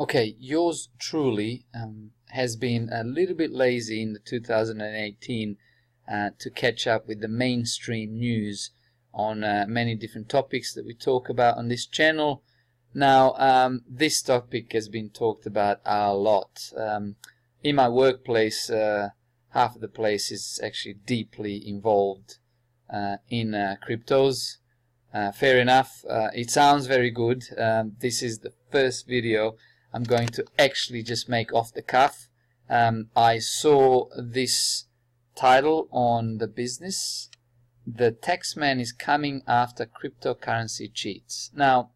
Okay, yours truly um, has been a little bit lazy in the 2018 uh, to catch up with the mainstream news on uh, many different topics that we talk about on this channel. Now, um, this topic has been talked about a lot. Um, in my workplace, uh, half of the place is actually deeply involved uh, in uh, cryptos. Uh, fair enough. it sounds very good. Um, this is the first video I'm going to actually just make off the cuff. Um, I saw this title on the business. The taxman is coming after cryptocurrency cheats. Now,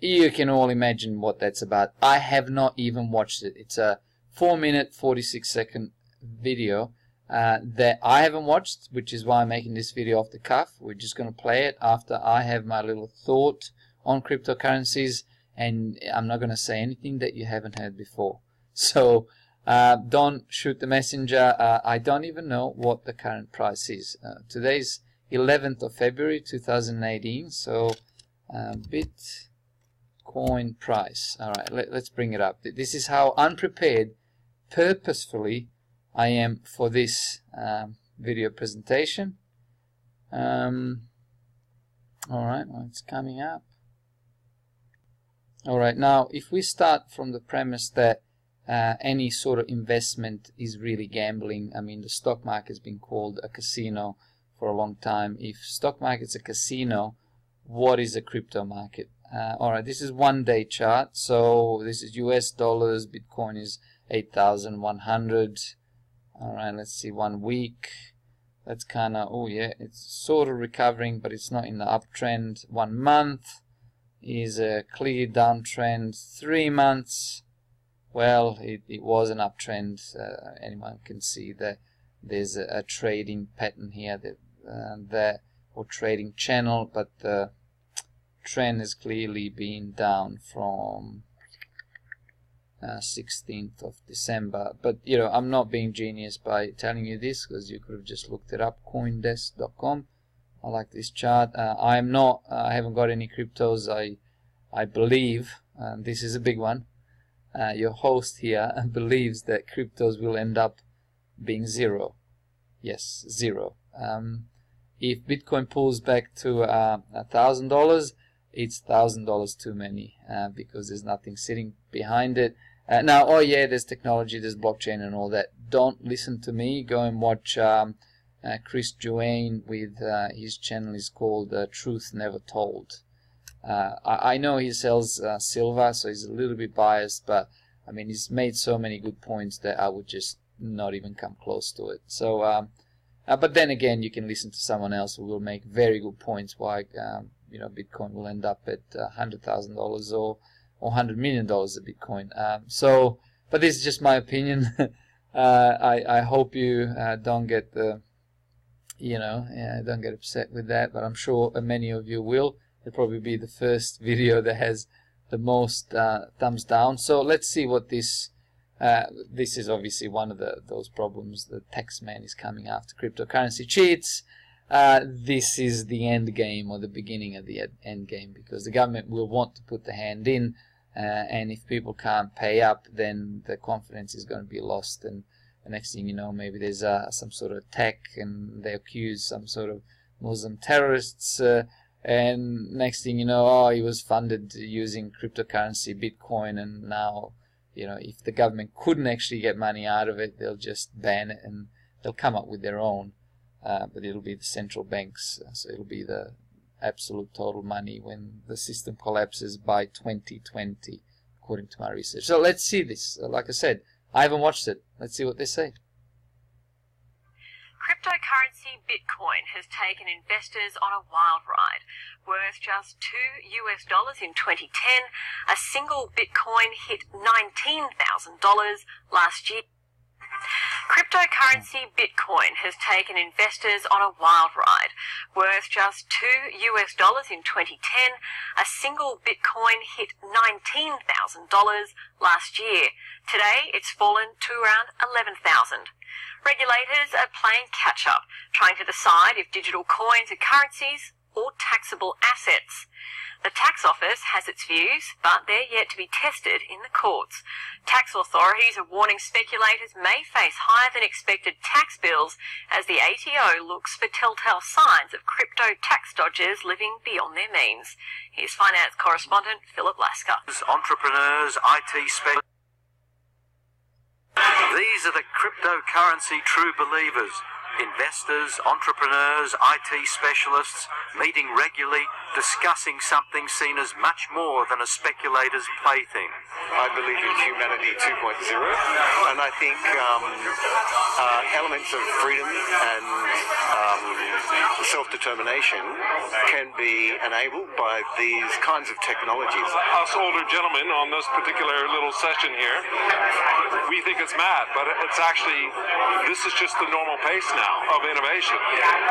you can all imagine what that's about. I have not even watched it. It's a 4 minute 46 second video uh, that I haven't watched, which is why I'm making this video off the cuff. We're just going to play it after I have my little thought on cryptocurrencies and I'm not going to say anything that you haven't heard before. So uh, don't shoot the messenger. Uh, I don't even know what the current price is. Uh, today's 11th of February 2018. So uh, Bitcoin price. All right, let, us bring it up. This is how unprepared, purposefully, I am for this um, video presentation. Um, all right, well, it's coming up. All right, now if we start from the premise that uh, any sort of investment is really gambling, I mean, the stock market has been called a casino for a long time. If stock market's a casino, what is a crypto market? Uh, all right, this is one day chart. So this is US dollars. Bitcoin is 8,100. All right, let's see, one week. That's kind of, oh yeah, it's sort of recovering, but it's not in the uptrend. One month is a clear downtrend. Three months, well, it, it was an uptrend. Uh, anyone can see that there's a, a trading pattern here that uh, that or trading channel, but the trend has clearly been down from uh, 16th of December. But you know, I'm not being genius by telling you this because you could have just looked it up, CoinDesk.com. I like this chart. Uh, I'm not. Uh, I haven't got any cryptos. I I believe, and this is a big one. Uh, your host here believes that cryptos will end up being zero. Yes, zero. Um, if Bitcoin pulls back to uh, a thousand dollars, it's thousand dollars too many uh, because there's nothing sitting behind it. Uh, now, oh yeah, there's technology, there's blockchain and all that. Don't listen to me. Go and watch um, uh, Chris Duane with uh, his channel is called uh, Truth Never Told. Uh, I, I, know he sells uh, silver, so he's a little bit biased, but I mean he's made so many good points that I would just not even come close to it. So, um, uh, but then again, you can listen to someone else who will make very good points why um, you know Bitcoin will end up at hundred thousand dollars or or hundred million dollars a Bitcoin. Um, so, but this is just my opinion. I I hope you don't get the you know, yeah, don't get upset with that, but I'm sure many of you will. It'll probably be the first video that has the most uh, thumbs down. So let's see what this. Uh, this is obviously one of the those problems. The taxman is coming after cryptocurrency cheats. Uh, this is the end game or the beginning of the end game because the government will want to put the hand in, uh, and if people can't pay up, then the confidence is going to be lost and the next thing you know, maybe there's uh, some sort of attack and they accuse some sort of Muslim terrorists. Uh, and next thing you know, oh, he was funded using cryptocurrency, Bitcoin, and now, you know, if the government couldn't actually get money out of it, they'll just ban it and they'll come up with their own. Uh, but it'll be the central banks, so it'll be the absolute total money when the system collapses by 2020, according to my research. So let's see this. Like I said, I haven't watched it. Let's see what they say. Cryptocurrency Bitcoin has taken investors on a wild ride. Worth just two US dollars in 2010, a single Bitcoin hit $19,000 last year. Cryptocurrency Bitcoin has taken investors on a wild ride. Worth just two US dollars in 2010, a single Bitcoin hit $19,000 last year. Today, it's fallen to around 11,000. Regulators are playing catch up, trying to decide if digital coins and currencies or taxable assets. The tax office has its views, but they're yet to be tested in the courts. Tax authorities are warning speculators may face higher than expected tax bills as the ATO looks for telltale signs of crypto tax dodgers living beyond their means. Here's finance correspondent Philip Lasker. Entrepreneurs, IT specialists. These are the cryptocurrency true believers investors, entrepreneurs, IT specialists, meeting regularly, discussing something seen as much more than a speculator's plaything. I believe in humanity 2.0, and I think um, uh, elements of freedom and um, self-determination can be enabled by these kinds of technologies. Us older gentlemen on this particular little session here, we think it's mad, but it's actually, this is just the normal pace now now of innovation.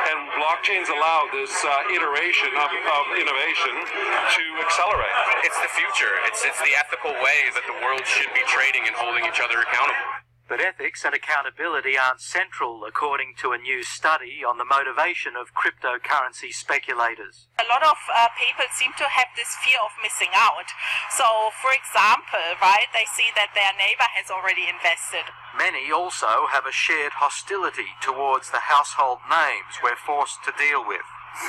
And blockchains allow this uh, iteration of, of innovation to accelerate. It's the future. It's, it's the ethical way that the world should be trading and holding each other accountable. But ethics and accountability aren't central, according to a new study on the motivation of cryptocurrency speculators. A lot of uh, people seem to have this fear of missing out. So, for example, right, they see that their neighbor has already invested. Many also have a shared hostility towards the household names we're forced to deal with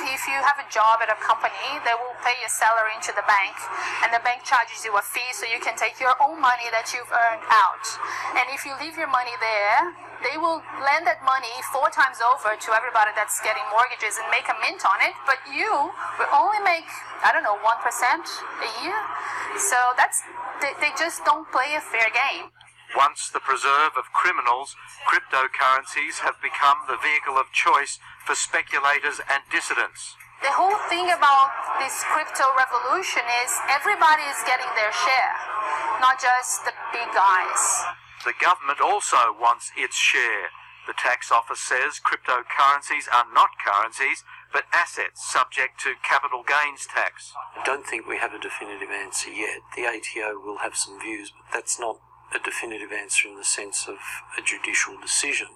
if you have a job at a company, they will pay your salary into the bank, and the bank charges you a fee so you can take your own money that you've earned out. And if you leave your money there, they will lend that money four times over to everybody that's getting mortgages and make a mint on it, but you will only make, I don't know, 1% a year. So that's, they, they just don't play a fair game. Once the preserve of criminals, cryptocurrencies have become the vehicle of choice for speculators and dissidents. The whole thing about this crypto revolution is everybody is getting their share, not just the big guys. The government also wants its share. The tax office says cryptocurrencies are not currencies, but assets subject to capital gains tax. I don't think we have a definitive answer yet. The ATO will have some views, but that's not a definitive answer in the sense of a judicial decision.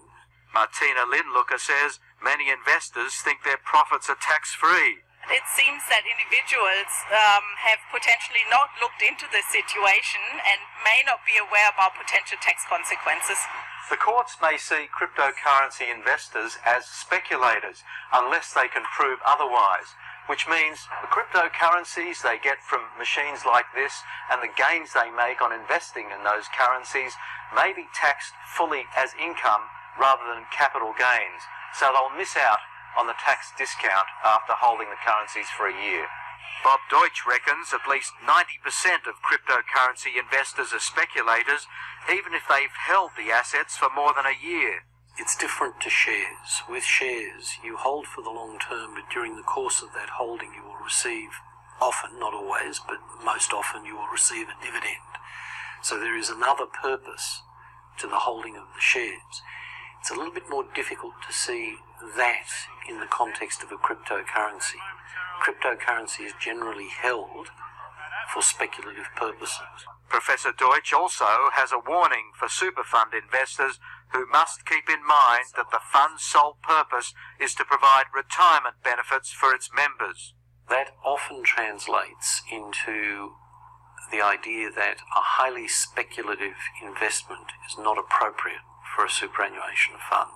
Martina Lindlooker says many investors think their profits are tax free. It seems that individuals um, have potentially not looked into the situation and may not be aware about potential tax consequences. The courts may see cryptocurrency investors as speculators unless they can prove otherwise which means the cryptocurrencies they get from machines like this and the gains they make on investing in those currencies may be taxed fully as income rather than capital gains. So they'll miss out on the tax discount after holding the currencies for a year. Bob Deutsch reckons at least 90% of cryptocurrency investors are speculators, even if they've held the assets for more than a year. It's different to shares. With shares, you hold for the long term, but during the course of that holding, you will receive, often, not always, but most often, you will receive a dividend. So there is another purpose to the holding of the shares. It's a little bit more difficult to see that in the context of a cryptocurrency. Cryptocurrency is generally held for speculative purposes. Professor Deutsch also has a warning for super fund investors who must keep in mind that the fund's sole purpose is to provide retirement benefits for its members. That often translates into the idea that a highly speculative investment is not appropriate for a superannuation fund.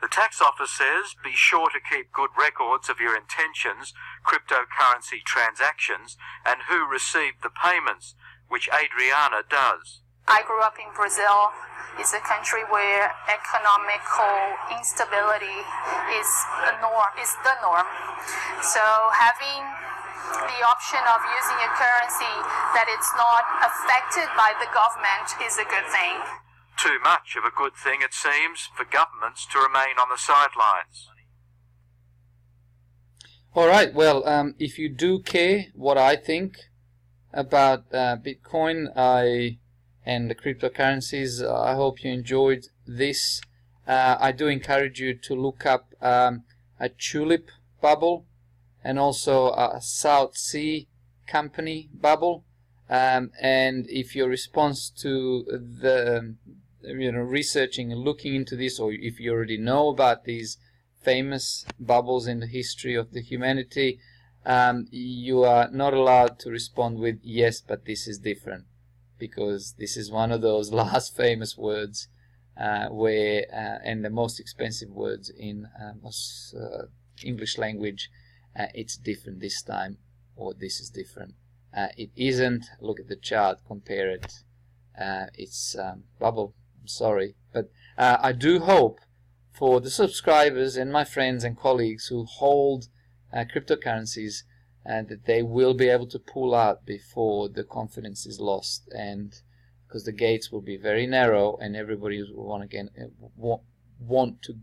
The tax office says be sure to keep good records of your intentions, cryptocurrency transactions, and who received the payments, which Adriana does. I grew up in Brazil. It's a country where economical instability is the norm. Is the norm. So having the option of using a currency that it's not affected by the government is a good thing. Too much of a good thing, it seems, for governments to remain on the sidelines. All right. Well, um, if you do care what I think about uh, Bitcoin, I and the cryptocurrencies. Uh, I hope you enjoyed this. Uh, I do encourage you to look up um, a tulip bubble and also a South Sea company bubble. Um, and if your response to the um, you know researching and looking into this, or if you already know about these famous bubbles in the history of the humanity, um, you are not allowed to respond with yes, but this is different because this is one of those last famous words uh, where uh, and the most expensive words in um, uh, English language. Uh, it's different this time, or this is different. Uh, it isn't. Look at the chart. Compare it. It's um, bubble. I'm sorry, but I do hope for the subscribers and my friends and colleagues who hold cryptocurrencies and that they will be able to pull out before the confidence is lost and because the gates will be very narrow and everybody will want again want to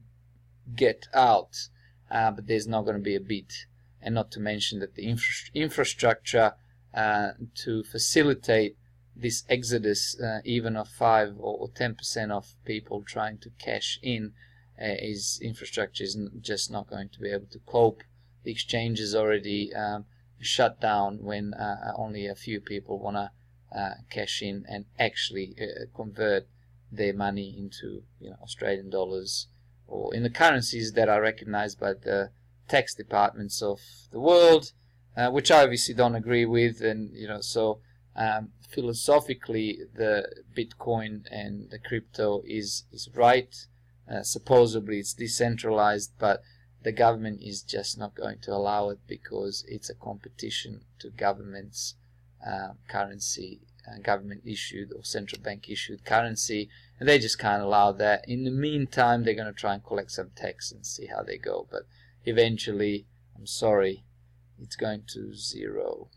get out uh, but there's not going to be a bit and not to mention that the infra infrastructure uh, to facilitate this exodus uh, even of 5 or 10% of people trying to cash in uh, is infrastructure is just not going to be able to cope. The exchange is already um, shut down when uh, only a few people want to uh, cash in and actually uh, convert their money into you know Australian dollars or in the currencies that are recognized by the tax departments of the world, uh, which I obviously don't agree with, and you know so um, philosophically the Bitcoin and the crypto is is right. Uh, supposedly it's decentralized, but the government is just not going to allow it because it's a competition to governments uh, currency, uh, government issued or central bank issued currency, and they just can't allow that. In the meantime, they're going to try and collect some tax and see how they go, but eventually, I'm sorry, it's going to zero.